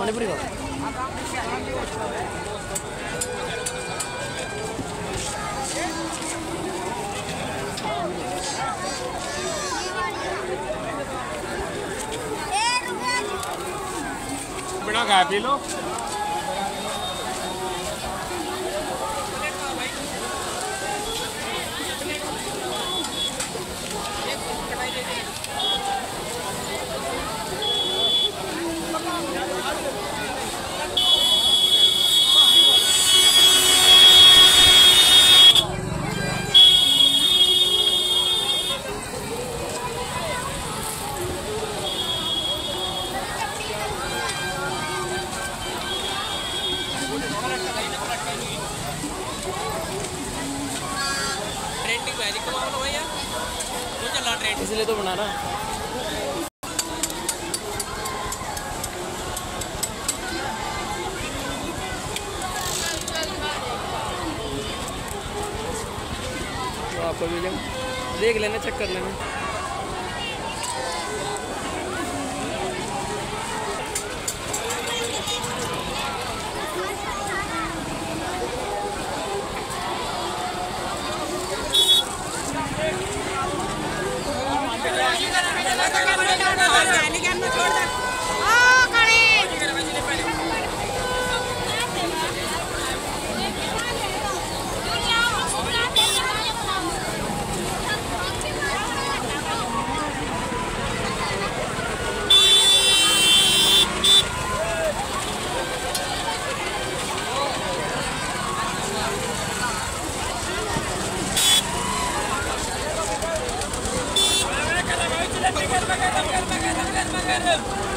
मणिपुरी का capilo इसलिए तो बना रहा तो आपको भी देख लेना चेक कर लेना। Makarim, Makarim, Makarim, Makarim, Makarim.